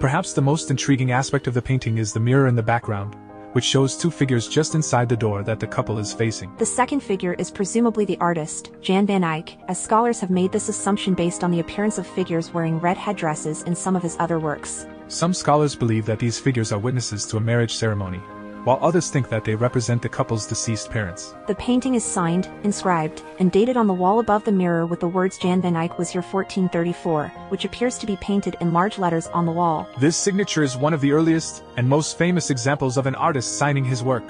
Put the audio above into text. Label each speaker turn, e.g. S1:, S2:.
S1: Perhaps the most intriguing aspect of the painting is the mirror in the background, which shows two figures just inside the door that the couple is facing.
S2: The second figure is presumably the artist, Jan van Eyck, as scholars have made this assumption based on the appearance of figures wearing red headdresses in some of his other works.
S1: Some scholars believe that these figures are witnesses to a marriage ceremony, while others think that they represent the couple's deceased parents.
S2: The painting is signed, inscribed, and dated on the wall above the mirror with the words Jan van Eyck was here 1434, which appears to be painted in large letters on the wall.
S1: This signature is one of the earliest and most famous examples of an artist signing his work.